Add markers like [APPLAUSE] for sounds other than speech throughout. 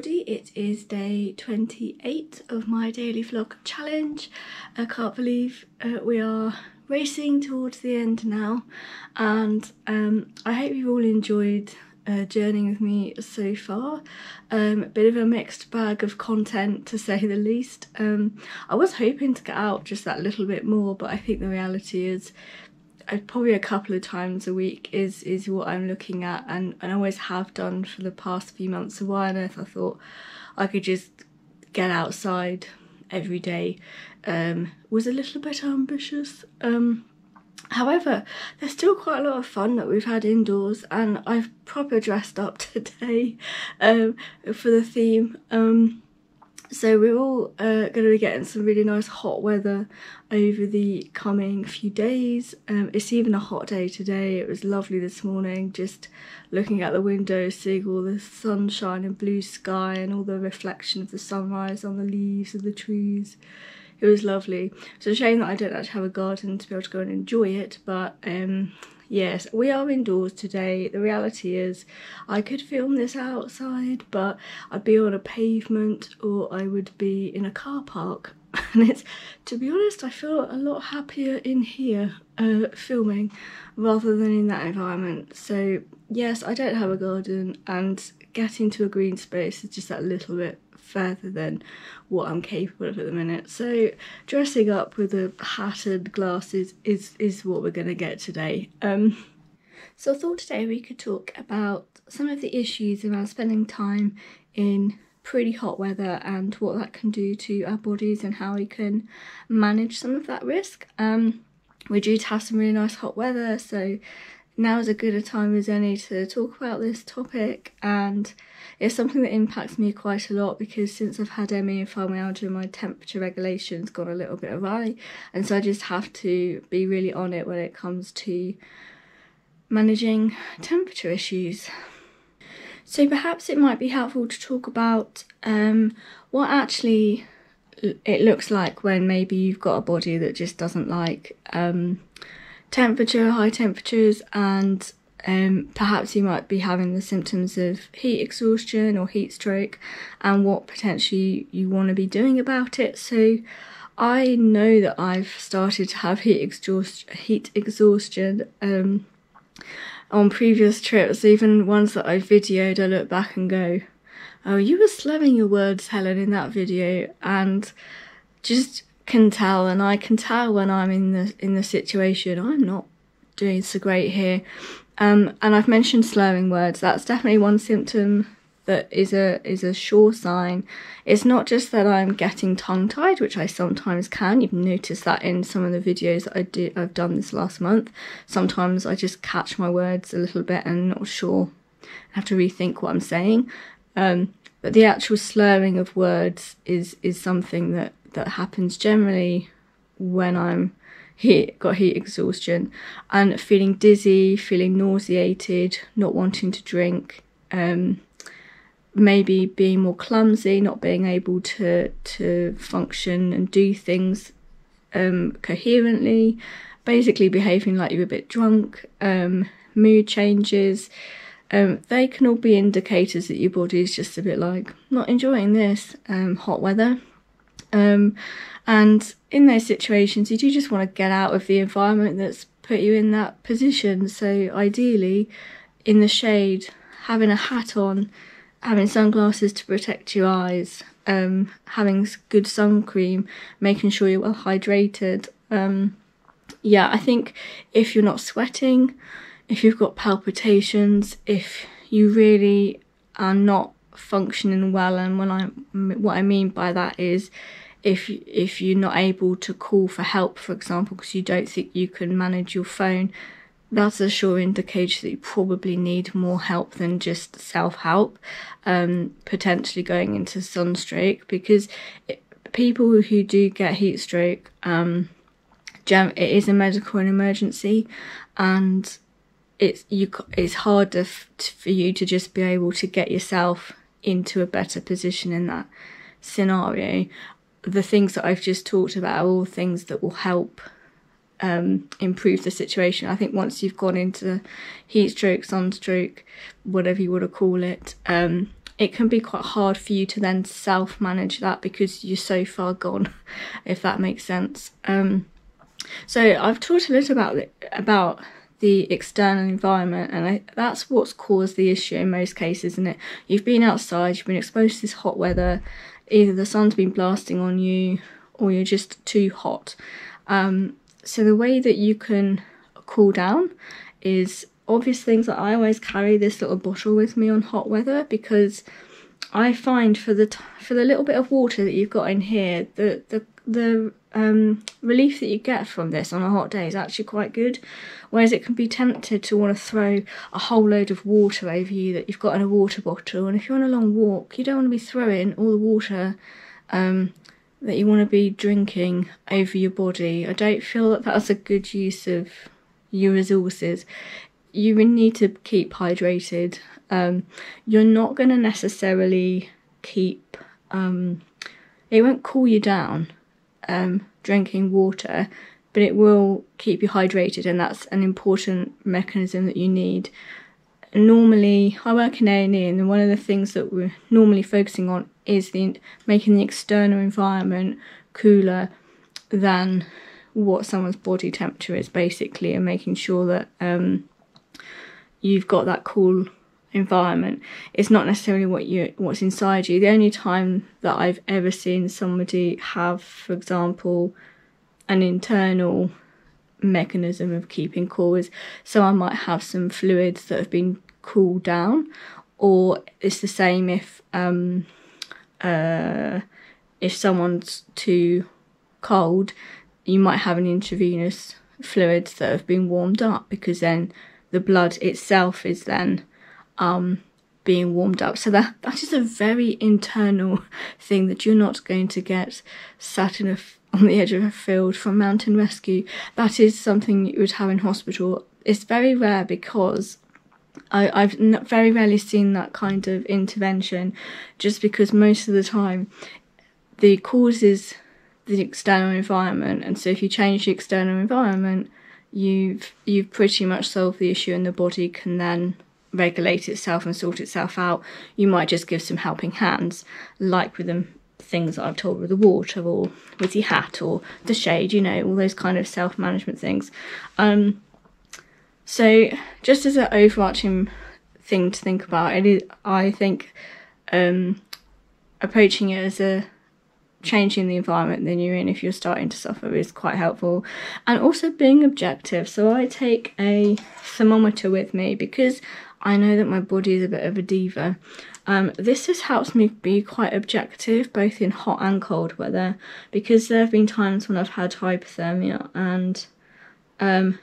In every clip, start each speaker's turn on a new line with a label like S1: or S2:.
S1: Everybody, it is day 28 of my daily vlog challenge. I can't believe uh, we are racing towards the end now and um, I hope you've all enjoyed uh, journeying with me so far. Um, a bit of a mixed bag of content to say the least. Um, I was hoping to get out just that little bit more but I think the reality is probably a couple of times a week is is what I'm looking at and, and I always have done for the past few months of why on earth I thought I could just get outside every day um, was a little bit ambitious um, however there's still quite a lot of fun that we've had indoors and I've proper dressed up [LAUGHS] today um, for the theme um, so we're all uh, going to be getting some really nice hot weather over the coming few days. Um, it's even a hot day today. It was lovely this morning just looking out the window, seeing all the sunshine and blue sky and all the reflection of the sunrise on the leaves of the trees. It was lovely. It's a shame that I don't actually have a garden to be able to go and enjoy it, but um, yes, we are indoors today. The reality is I could film this outside, but I'd be on a pavement or I would be in a car park. [LAUGHS] And it's, to be honest, I feel a lot happier in here uh, filming rather than in that environment. So yes, I don't have a garden and getting to a green space is just that little bit further than what I'm capable of at the minute. So dressing up with a hat and glasses is, is what we're going to get today. Um, so I thought today we could talk about some of the issues around spending time in pretty hot weather and what that can do to our bodies and how we can manage some of that risk. Um, we're due to have some really nice hot weather, so now is as good a time as any to talk about this topic and it's something that impacts me quite a lot because since I've had ME and fibromyalgia my temperature regulation's gone a little bit awry and so I just have to be really on it when it comes to managing temperature issues. So perhaps it might be helpful to talk about um, what actually it looks like when maybe you've got a body that just doesn't like um, temperature, high temperatures, and um, perhaps you might be having the symptoms of heat exhaustion or heat stroke and what potentially you want to be doing about it. So I know that I've started to have heat, exhaust heat exhaustion um, on previous trips, even ones that I videoed, I look back and go, oh, you were slurring your words, Helen, in that video, and just can tell and I can tell when I'm in the in the situation. I'm not doing so great here. Um, and I've mentioned slurring words. That's definitely one symptom that is a is a sure sign. It's not just that I'm getting tongue tied which I sometimes can. You've noticed that in some of the videos that I did I've done this last month. Sometimes I just catch my words a little bit and not sure. I have to rethink what I'm saying. Um, but the actual slurring of words is is something that that happens generally when I'm heat got heat exhaustion and feeling dizzy, feeling nauseated, not wanting to drink, um, maybe being more clumsy, not being able to to function and do things um, coherently, basically behaving like you're a bit drunk, um, mood changes. Um, they can all be indicators that your body is just a bit like not enjoying this um, hot weather um, and in those situations, you do just want to get out of the environment that's put you in that position. So ideally, in the shade, having a hat on, having sunglasses to protect your eyes, um, having good sun cream, making sure you're well hydrated. Um, yeah, I think if you're not sweating, if you've got palpitations, if you really are not functioning well, and when I what I mean by that is if if you're not able to call for help, for example, because you don't think you can manage your phone, that's a sure indication that you probably need more help than just self-help, um, potentially going into sunstroke because it, people who do get heat stroke, um, it is a medical emergency and it's you it's harder for you to just be able to get yourself into a better position in that scenario the things that I've just talked about are all things that will help um, improve the situation. I think once you've gone into heat stroke, sunstroke, whatever you want to call it, um, it can be quite hard for you to then self manage that because you're so far gone, [LAUGHS] if that makes sense. Um, so I've talked a little about about the external environment, and I, that's what's caused the issue in most cases, isn't it? You've been outside, you've been exposed to this hot weather, either the sun's been blasting on you, or you're just too hot. Um, so the way that you can cool down is obvious things that I always carry this little bottle with me on hot weather because I find for the for the little bit of water that you've got in here, the the the um, relief that you get from this on a hot day is actually quite good. Whereas it can be tempted to want to throw a whole load of water over you that you've got in a water bottle, and if you're on a long walk, you don't want to be throwing all the water um, that you want to be drinking over your body. I don't feel that that's a good use of your resources you need to keep hydrated. Um, you're not going to necessarily keep, um, it won't cool you down um, drinking water, but it will keep you hydrated, and that's an important mechanism that you need. Normally, I work in A&E, and one of the things that we're normally focusing on is the making the external environment cooler than what someone's body temperature is, basically, and making sure that um, you've got that cool environment. It's not necessarily what you what's inside you. The only time that I've ever seen somebody have, for example, an internal mechanism of keeping cool is so I might have some fluids that have been cooled down, or it's the same if um, uh, if someone's too cold, you might have an intravenous fluids that have been warmed up because then the blood itself is then um, being warmed up. So that that is a very internal [LAUGHS] thing that you're not going to get sat in a on the edge of a field from mountain rescue. That is something you would have in hospital. It's very rare because I, I've very rarely seen that kind of intervention, just because most of the time the cause is the external environment, and so if you change the external environment, you've you've pretty much solved the issue and the body can then regulate itself and sort itself out. You might just give some helping hands, like with the things that I've told with the water or with the hat or the shade, you know, all those kind of self management things. Um, so, just as an overarching thing to think about, it is, I think um, approaching it as a changing the environment that you're in if you're starting to suffer is quite helpful and also being objective so i take a thermometer with me because i know that my body is a bit of a diva um, this has helped me be quite objective both in hot and cold weather because there have been times when i've had hypothermia and um,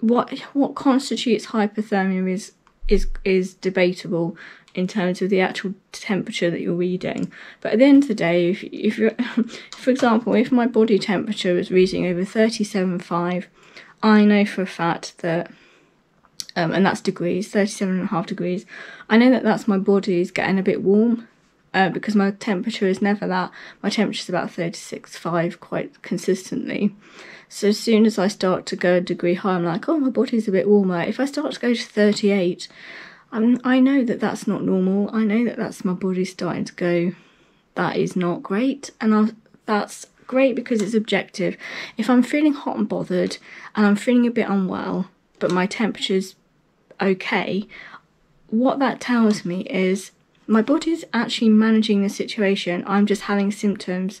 S1: what what constitutes hypothermia is is is debatable in terms of the actual temperature that you're reading. But at the end of the day, if, if you're, [LAUGHS] for example, if my body temperature is reading over 37.5, I know for a fact that, um, and that's degrees, 37 and a half degrees, I know that that's my body is getting a bit warm. Uh, because my temperature is never that. My temperature is about 36.5 quite consistently. So as soon as I start to go a degree higher, I'm like, oh, my body's a bit warmer. If I start to go to 38, I'm, I know that that's not normal. I know that that's my body starting to go, that is not great. And I, that's great because it's objective. If I'm feeling hot and bothered and I'm feeling a bit unwell, but my temperature's okay, what that tells me is my body's actually managing the situation. I'm just having symptoms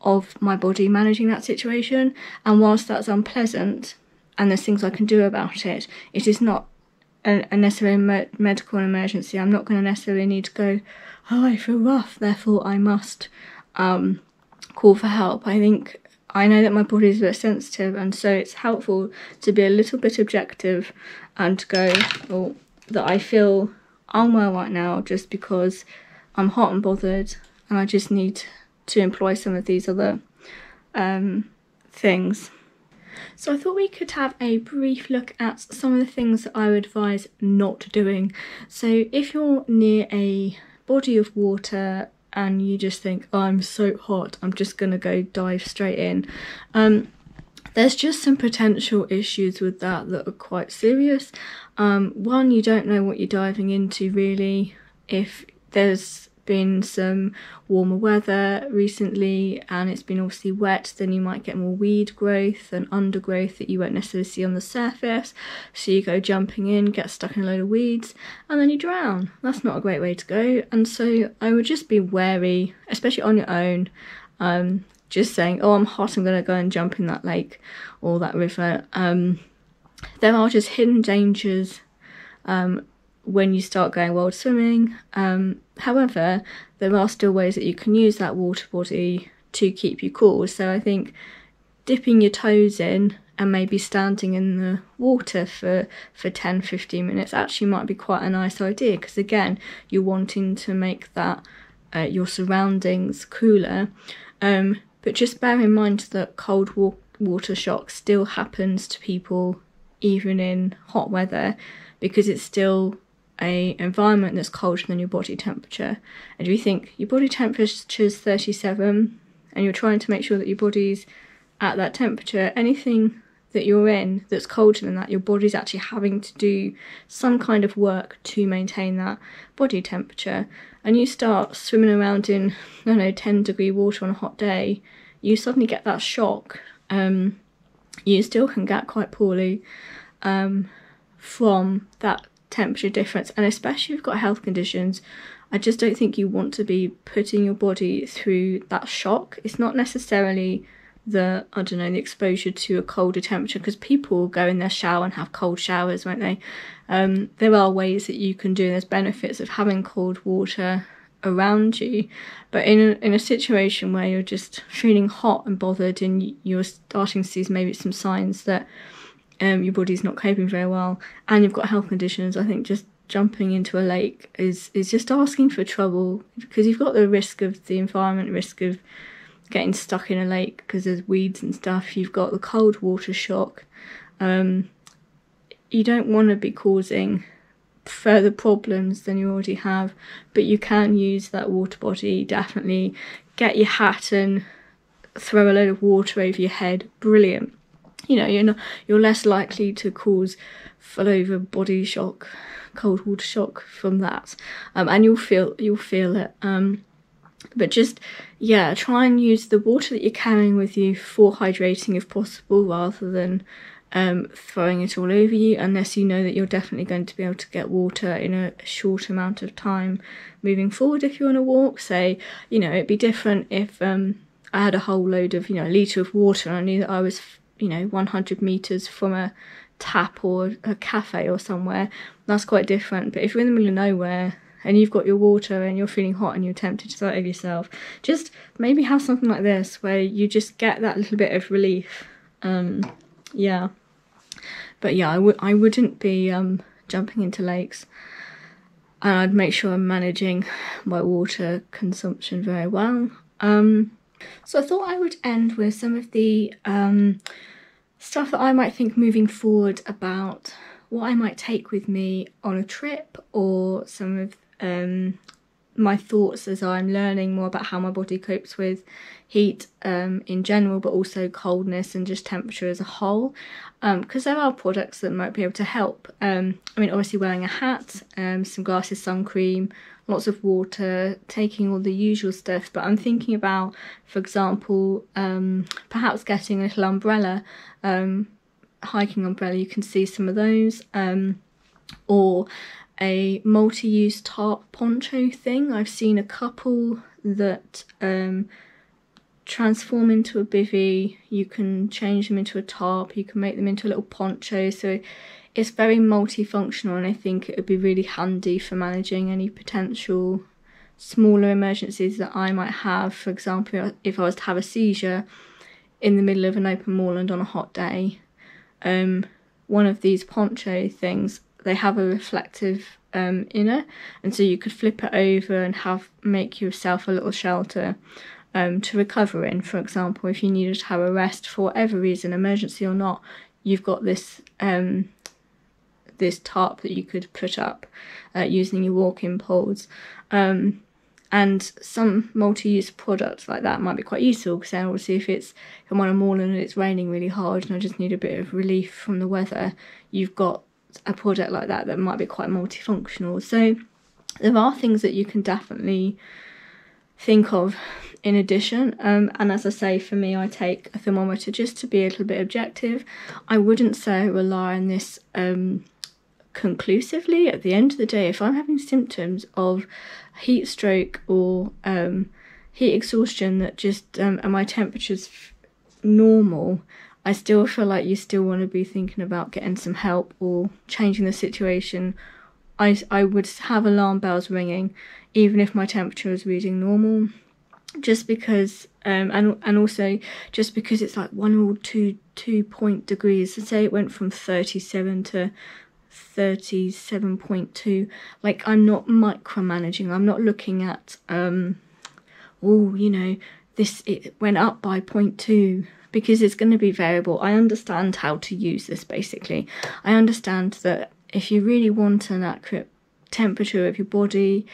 S1: of my body managing that situation. And whilst that's unpleasant and there's things I can do about it, it is not a, a necessary me- medical emergency. I'm not going to necessarily need to go, oh, I feel rough, therefore I must um, call for help. I think I know that my body is a bit sensitive, and so it's helpful to be a little bit objective and go, well, that I feel unwell right now just because I'm hot and bothered, and I just need to employ some of these other um, things. So I thought we could have a brief look at some of the things that I would advise not doing. So if you're near a body of water and you just think, oh, I'm so hot, I'm just gonna go dive straight in. Um, there's just some potential issues with that that are quite serious. Um, one, you don't know what you're diving into really. If there's been some warmer weather recently and it's been obviously wet then you might get more weed growth and undergrowth that you won't necessarily see on the surface so you go jumping in get stuck in a load of weeds and then you drown that's not a great way to go and so i would just be wary especially on your own um, just saying oh i'm hot i'm going to go and jump in that lake or that river um, there are just hidden dangers um, when you start going wild swimming. Um, however, there are still ways that you can use that water body to keep you cool. So I think dipping your toes in and maybe standing in the water for, for 10 15 minutes actually might be quite a nice idea because again you're wanting to make that uh, your surroundings cooler um, but just bear in mind that cold wa- water shock still happens to people even in hot weather because it's still a environment that's colder than your body temperature. And if you think your body temperature is 37 and you're trying to make sure that your body's at that temperature, anything that you're in that's colder than that, your body's actually having to do some kind of work to maintain that body temperature. And you start swimming around in, I don't know, 10 degree water on a hot day, you suddenly get that shock. Um, you still can get quite poorly um, from that temperature difference and especially if you've got health conditions I just don't think you want to be putting your body through that shock it's not necessarily the I don't know the exposure to a colder temperature because people go in their shower and have cold showers won't they? Um, there are ways that you can do there's benefits of having cold water around you but in a, in a situation where you're just feeling hot and bothered and you're starting to see maybe some signs that um, your body's not coping very well and you've got health conditions, I think just jumping into a lake is is just asking for trouble because you've got the risk of the environment, risk of getting stuck in a lake because there's weeds and stuff. You've got the cold water shock. Um, you don't want to be causing further problems than you already have, but you can use that water body. Definitely get your hat and throw a load of water over your head. Brilliant you know you're not, you're less likely to cause full over body shock cold water shock from that um, and you'll feel you'll feel it um, but just yeah try and use the water that you're carrying with you for hydrating if possible rather than um, throwing it all over you unless you know that you're definitely going to be able to get water in a short amount of time moving forward if you're on a walk. Say you know it'd be different if um, I had a whole load of you know a litre of water and I knew that I was you know 100 meters from a tap or a cafe or somewhere. That's quite different. But if you're in the middle of nowhere and you've got your water and you're feeling hot and you're tempted to over yourself just maybe have something like this where you just get that little bit of relief. Um yeah. But yeah I w- I wouldn't be um jumping into lakes. And I'd make sure I'm managing my water consumption very well. Um so I thought I would end with some of the um, stuff that I might think moving forward about what I might take with me on a trip or some of um, my thoughts as I'm learning more about how my body copes with heat um, in general, but also coldness and just temperature as a whole. Because um, there are products that might be able to help. Um, I mean, obviously, wearing a hat, um, some glasses, sun cream, lots of water, taking all the usual stuff. But I'm thinking about, for example, um, perhaps getting a little umbrella, um, hiking umbrella. You can see some of those, or a multi-use tarp poncho thing. I've seen a couple that um, transform into a bivy. You can change them into a tarp. You can make them into a little poncho. So it's very multifunctional and I think it would be really handy for managing any potential smaller emergencies that I might have. For example, if I was to have a seizure in the middle of an open moorland on a hot day, um, one of these poncho things they have a reflective um, inner and so you could flip it over and have make yourself a little shelter um, to recover in. For example if you needed to have a rest for whatever reason emergency or not you've got this um, this tarp that you could put up uh, using your walking poles. Um, and some multi-use products like that might be quite useful because then obviously if it's if I'm on a moorland and it's raining really hard and I just need a bit of relief from the weather you've got a product like that that might be quite multifunctional. So there are things that you can definitely think of in addition. Um, and as I say, for me, I take a thermometer just to be a little bit objective. I wouldn't say rely on this um, conclusively. At the end of the day, if I'm having symptoms of heat stroke or um, heat exhaustion that just um, and my temperature's normal, I still feel like you still want to be thinking about getting some help or changing the situation. I, I would have alarm bells ringing even if my temperature was reading normal just because um and and also just because it's like one or two two point degrees so say it went from 37 to 37.2 like i'm not micromanaging i'm not looking at um oh you know this it went up by 0.2 because it's going to be variable i understand how to use this basically i understand that if you really want an accurate temperature of your body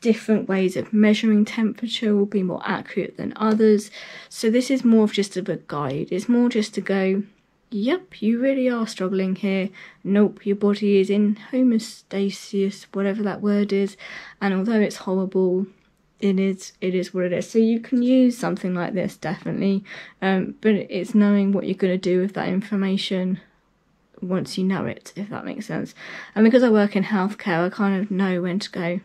S1: different ways of measuring temperature will be more accurate than others. So this is more of just a guide. It's more just to go, yep, you really are struggling here. Nope, your body is in homeostasis, whatever that word is. And although it's horrible, it is it is what it is. So you can use something like this definitely, um, but it's knowing what you're going to do with that information once you know it, if that makes sense. And because I work in healthcare, I kind of know when to go,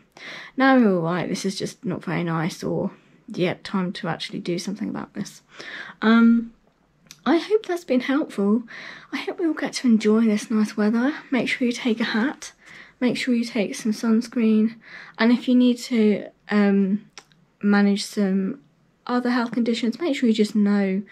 S1: no, you're alright, this is just not very nice, or yep, time to actually do something about this. Um, I hope that's been helpful. I hope we all get to enjoy this nice weather. Make sure you take a hat, make sure you take some sunscreen, and if you need to um, manage some other health conditions, make sure you just know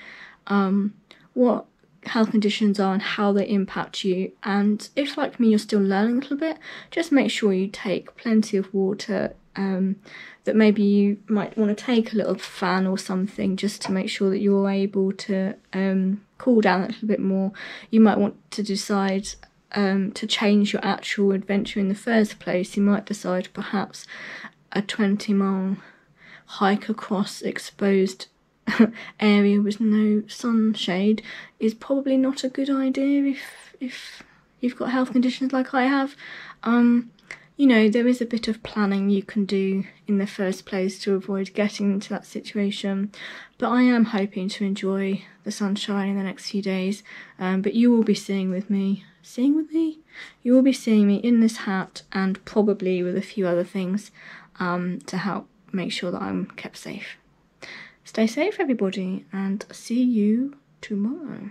S1: um, what health conditions are and how they impact you. And if, like me, you're still learning a little bit, just make sure you take plenty of water. Um, that maybe you might want to take a little fan or something just to make sure that you're able to um, cool down a little bit more. You might want to decide um, to change your actual adventure in the first place. You might decide perhaps a 20 mile hike across exposed [LAUGHS] area with no sunshade is probably not a good idea if if you've got health conditions like I have. Um, you know, there is a bit of planning you can do in the first place to avoid getting into that situation. But I am hoping to enjoy the sunshine in the next few days. Um, but you will be seeing with me, seeing with me? You will be seeing me in this hat and probably with a few other things um, to help make sure that I'm kept safe. Stay safe, everybody, and see you tomorrow.